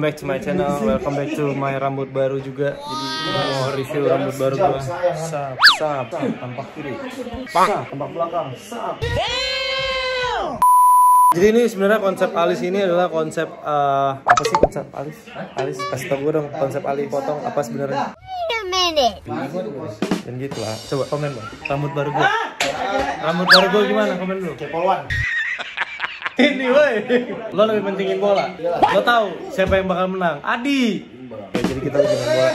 Welcome back to my channel, welcome back to my rambut baru juga. Jadi mau review rambut baru gue Sap, sap, tampak kiri. Sap, tampak belakang, sap. Jadi ini sebenarnya konsep alis ini adalah konsep uh, Apa sih konsep alis? Alis, kasih tau gue dong konsep alis potong apa sebenarnya? Dan gitu lah, coba komen dong. Rambut baru gue Rambut baru gue gimana? Komen dulu. Kepoluan. Ini woi. Lo lebih pentingin bola. Lo tahu siapa yang bakal menang? Adi. Ya, jadi kita lebih dengan bola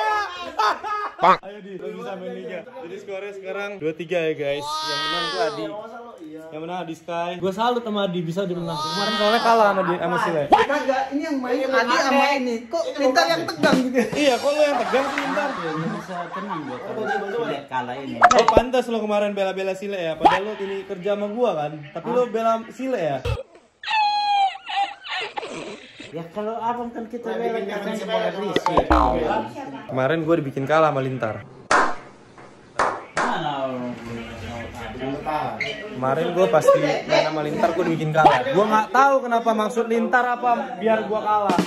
Ayo di, bisa main liga. Jadi skornya sekarang 2-3 ya guys. Yang menang tuh Adi. Yang menang Adi Sky. Gue salut sama Adi bisa dia menang. Kemarin soalnya kalah sama dia sama Sile. Kagak, ini yang main Adi sama ini. Kok Lintar yang tegang gitu? Iya, kok lo yang tegang sih bentar. bisa tenang buat kalau lihat kalah ini. Oh pantas lo kemarin bela-bela Sile ya. Padahal lo ini kerja sama gua kan. Tapi lo bela Sile ya. Ya kalau abang kan kita bela kan sebagai Rizky. Kemarin gue dibikin kalah sama Lintar. Mana Kemarin gue pasti main sama Lintar gue dibikin kalah. Gue nggak tahu kenapa maksud Lintar apa biar gue kalah.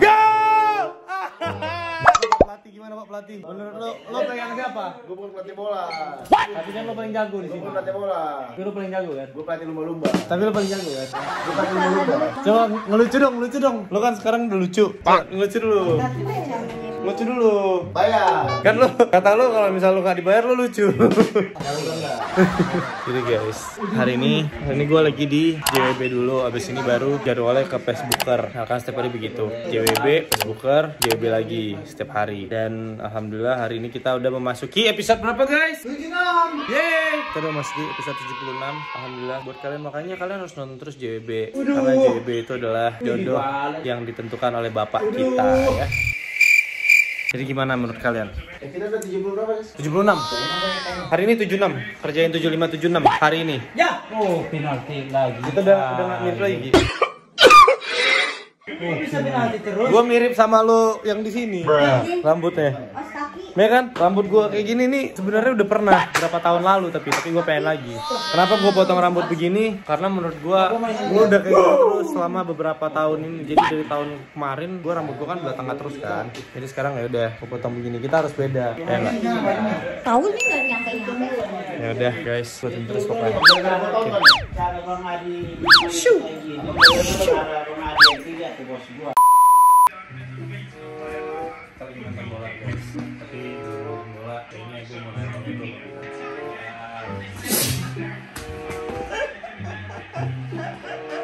Dia gimana Pak pelatih? Menurut lo lo pegang siapa? Gue bukan pelatih bola. Tapi kan lo paling jago di Gue sini. bukan pelatih bola. Tapi lo paling jago kan? Gue pelatih lumba-lumba. Tapi lo paling jago kan? Gue pelatih lumba-lumba. Coba ngelucu dong, ngelucu dong. Lo kan sekarang udah lucu. Coba ngelucu dulu. Lucu dulu. Bayar. Kan lo kata lo kalau misal lo nggak dibayar lo lucu. Jadi guys, hari ini hari ini gue lagi di JWB dulu. Abis ini baru jadwalnya ke Facebooker. Nah kan setiap hari begitu. JWB, Facebooker, JWB lagi setiap hari. Dan alhamdulillah hari ini kita udah memasuki episode berapa guys? 76. Yeay. Kita udah memasuki episode 76. Alhamdulillah buat kalian makanya kalian harus nonton terus JWB. Karena JWB itu adalah jodoh yang ditentukan oleh bapak kita ya. Jadi gimana menurut kalian? Eh, kita udah 70 berapa guys? 76 Hari ini 76 Kerjain 75 76 Hari ini Ya. Oh penalti lagi. Kita udah udah gak mirip lagi Oh, bisa penalti terus. Gua mirip sama lo yang di sini Rambutnya Ya kan? Rambut gua kayak gini nih sebenarnya udah pernah berapa tahun lalu tapi tapi gua pengen lagi. Kenapa gua potong rambut begini? Karena menurut gua gua udah kayak gitu terus selama beberapa tahun ini. Jadi dari tahun kemarin gua rambut gua kan udah tengah terus kan. Jadi sekarang ya udah gua potong begini. Kita harus beda. Ya enggak? Tahu nih nggak nyampe nyampe. Ya udah guys, ikutin terus pokoknya. Bang Adi. Shoo.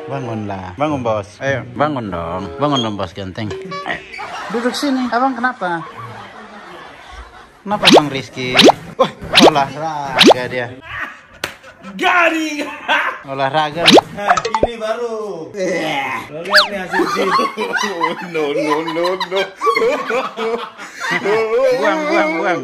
Bangunlah, bangun bos. Ayo, bangun dong, bangun dong bos ganteng. Ayo, duduk sini. Abang kenapa? Kenapa bang Rizky? Wah, olahraga dia. Garing! Olahraga. Nah, ini baru. Lo lihat nih hasil gym. Buang, buang, buang.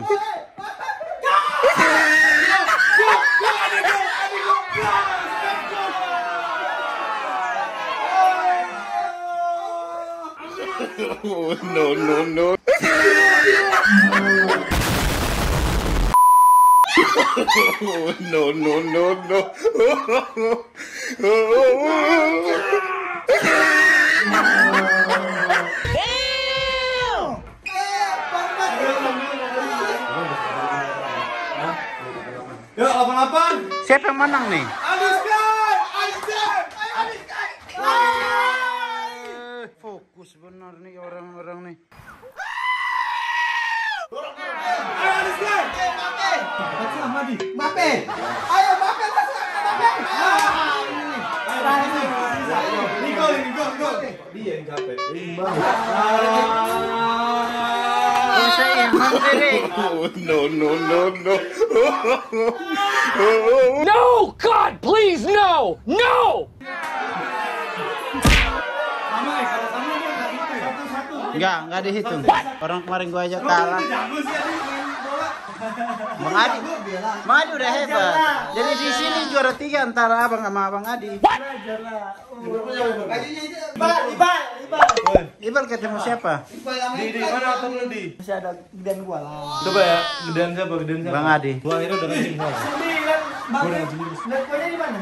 Yuk, 88. Siapa yang menang nih? Adis Sky! Adis Sky! Adis Sky! Eh, Fokus benar nih orang-orang nih. Ayo Adis Sky! Mbappe. Ayo Mbappe masuk. Mbappe. Ini gol, ini gol, gol. Dia yang capek. Imbang. Oh, saya Irman Dede. No! God, please, no! No! Ya, gitu ya. Enggak, enggak dihitung. Orang kemarin gua aja kalah. Jago sih Adi main bola. Bang Adi. Bang Adi udah hebat. Jadi di sini juara tiga antara abang sama abang Adi. Ibal, Ibal, Ibal. Ibal ketemu siapa? Ibal sama Di, di Ibal. mana atau lu di? Masih ada gedean gua lah. Coba ya, gedean siapa? Gedean siapa? Bang Adi. Gua akhirnya udah kencing soalnya. Sembilan. Bang. Gua udah kencing dulu. Lihat poinnya di mana?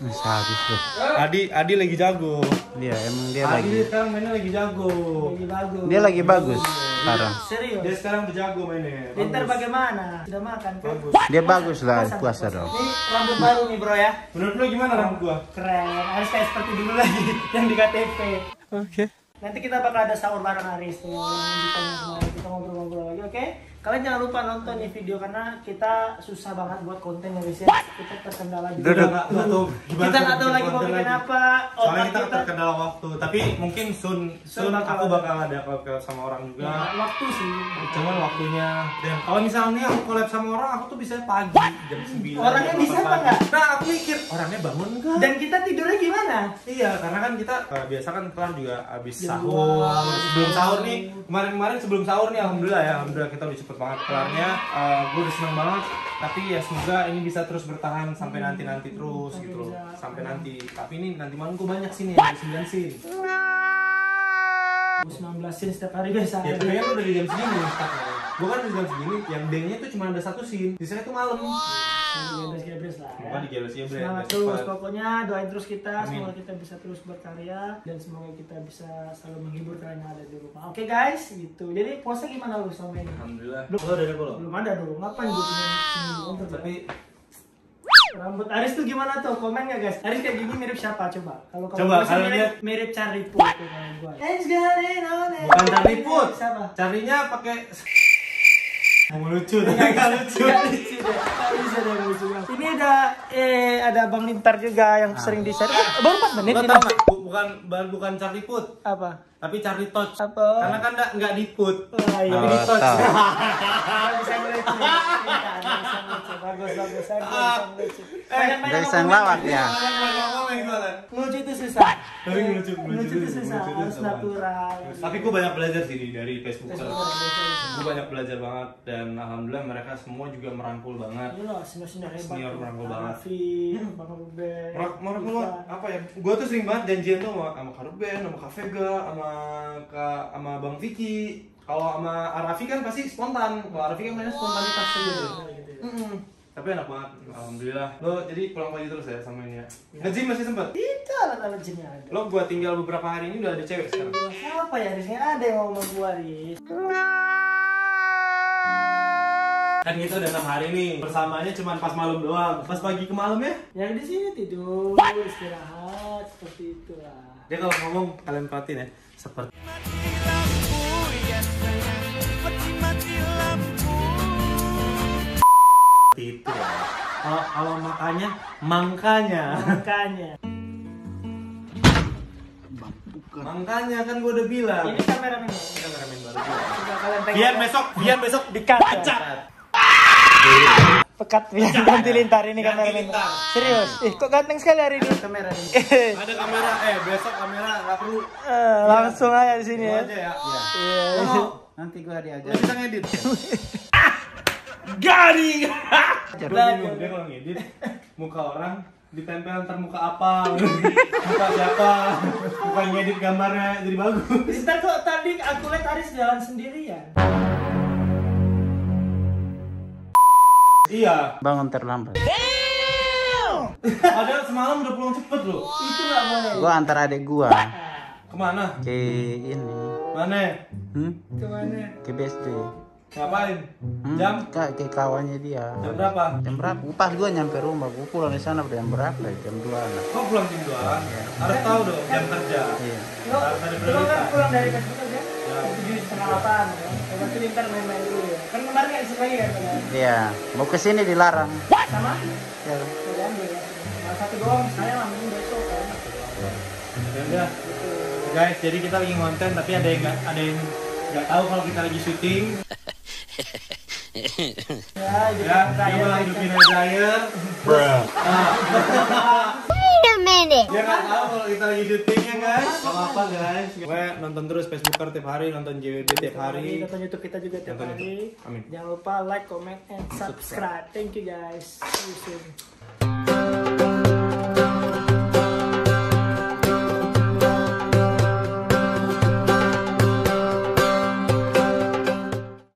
Tuh. Adi, Adi lagi jago. Dia emang dia Adi lagi. sekarang mainnya lagi jago. Lagi bagus. Dia lagi bagus sekarang. Serius. Dia sekarang udah jago mainnya. Pintar bagaimana? Sudah makan kan? Dia bagus lah puasa dong. Ini rambut baru nih bro ya. Menurut lu gimana rambut gua? Keren. Harus kayak seperti dulu lagi yang di KTP. Oke. Nanti kita bakal ada sahur bareng ditanya kemarin kita ngobrol-ngobrol lagi, oke? Kalian jangan lupa nonton nih video karena kita susah banget buat konten ya guys ya. Kita terkendala juga. Udah tahu gimana Kita nggak tahu lagi mau bikin apa. Soalnya kita kita terkendala waktu, tapi mungkin soon Soon soon bakal aku bakal ada collab sama orang juga. Ya, waktu sih. Cuman waktunya dan kalau misalnya aku collab sama orang, aku tuh bisa pagi jam 9. Orangnya bisa 8 apa nggak? Nah, mikir orangnya bangun enggak? Dan kita tidurnya gimana? Iya, karena kan kita eh, biasa kan kelar juga habis Jam sahur. Sebelum sahur nih, kemarin-kemarin sebelum sahur nih alhamdulillah ya, alhamdulillah kita udah cepet banget kelarnya. Eh, gue udah seneng banget. Tapi ya semoga ini bisa terus bertahan sampai nanti-nanti terus Sampai gitu loh. Sampai nanti. Tapi ini nanti malam gue banyak sini ya, 9 scene. 19 scene setiap hari biasa. Ya tapi kan udah di jam segini startnya. Gue kan di jam segini, yang day-nya tuh cuma ada satu scene. Sisanya tuh malam. Gebres-gebres lah ya. Bukan di jelas Bre. Semangat terus cepat. pokoknya doain terus kita Amin. semoga kita bisa terus berkarya dan semoga kita bisa selalu menghibur kalian yang ada di rumah. Oke guys, gitu. Jadi puasa gimana lu sama ini? Alhamdulillah. Belum- ada belum? Belum ada dong. Ngapain gue punya seminggu Tapi rambut Aris tuh gimana tuh? Komen gak guys? Aris kayak gini mirip siapa coba? Kalau kamu Coba, kalau mirip, lihat- mirip Charlie Puth tuh kalau gua. Bukan. Charlie Put. Siapa? Carinya pakai mau lucu tapi nggak lucu. Nggak lucu deh. Nggak bisa deh, nggak lucu banget. Ini ada eh ada Bang Lintar juga yang sering di share. Eh, Baru 4 menit Lo ini. tau nggak? Bu- Bukan bukan Charlie Put, Apa? tapi Charlie Touch. Apa? Karena kan nggak nggak di put, Oh, iya. tapi di touch. tahu. Bisa ngelucu. Bagus, bagus. Saya nggak bisa ngelucu. Banyak-banyak Dari sang lawak ya. Ngomong-ngomong soalnya. Ngelucu itu susah. Tapi ngelucu, ngelucu Ngelucu itu susah. Harus natural. Tapi gue banyak belajar sih dari Facebook. Gue banyak belajar banget dan alhamdulillah mereka semua juga merangkul banget. Iya lah, senior-senior hebat. Senior merangkul Bang banget. Bang Ruben. Merangkul apa ya? Gue tuh sering banget janjian tuh sama sama Kak Ruben, sama Kak Vega, sama Kak sama Bang Vicky. Kalau sama Arafi kan pasti spontan. Kalau Arafi kan mainnya spontanitas gitu. Tapi enak banget, alhamdulillah. Lo jadi pulang pagi terus ya sama ini ya. Nge-gym masih sempet? Itu alat-alat jinnya ada. Lo gua tinggal beberapa hari ini udah ada cewek sekarang. Siapa ya? Di sini ada yang ngomong gua, Riz. Kan kita udah enam hari nih, bersamanya cuma pas malam doang. Pas pagi ke malam ya? Yang di sini tidur, istirahat, seperti itulah. Dia kalau ngomong kalian perhatiin ya, seperti Seperti Kalau kalau makanya, makanya. Makanya. Makanya kan gua udah bilang. Ini kameramen. Kita ngeramen baru. Biar besok, biar besok Dikat. dipecat. Pekat ya, ganti lintar ini kameramen. Serius? Ih, kok ganteng sekali hari ini. Kamera ini. Ada kamera, eh besok kamera nggak perlu. eh, langsung aja di sini ya. aja ya. Iya. Oh, Nanti gua diajar. lu bisa ngedit. Garing. Bingung dia kalau ngedit muka orang ditempel ntar muka apa muka siapa bukan ngedit gambarnya jadi bagus Ntar kok tadi aku lihat Aris jalan sendirian. iya Bangun terlambat. padahal semalam udah pulang cepet loh Itu nggak boleh. Gua antar adek gua ke mana ke ini. mana Hmm? Ke mana? Ke BSD. Ngapain Hmm? jam Ke, ke kawannya dia. jam berapa Jam berapa? Pas gua nyampe rumah, gua pulang di sana jam berapa? ya? Jam 2 lah. kok pulang jam dua harus tahu dong jam kerja Iya. Lo, Harus ada lo kan pulang dari aja? Ya. Tujuh setengah delapan. ya. Berarti main-main dulu ya. Kan kemarin nggak kan? kan? Iya, mau ke sini dilarang. Sama? Ya. Udah ambil ya. Satu doang, saya ambil besok kan. Ya udah guys jadi kita lagi konten tapi ada yang nggak ada yang nggak tahu kalau kita lagi syuting Ya, malah hidupin dryer Wait a minute. Dia nggak tahu kalau kita lagi syuting ya guys. Gak apa guys. Gue nonton terus Facebooker tiap hari, nonton JWB tiap hari. Nonton YouTube kita juga tiap hari. Amin. Jangan lupa like, comment, and subscribe. Thank you guys. See you soon.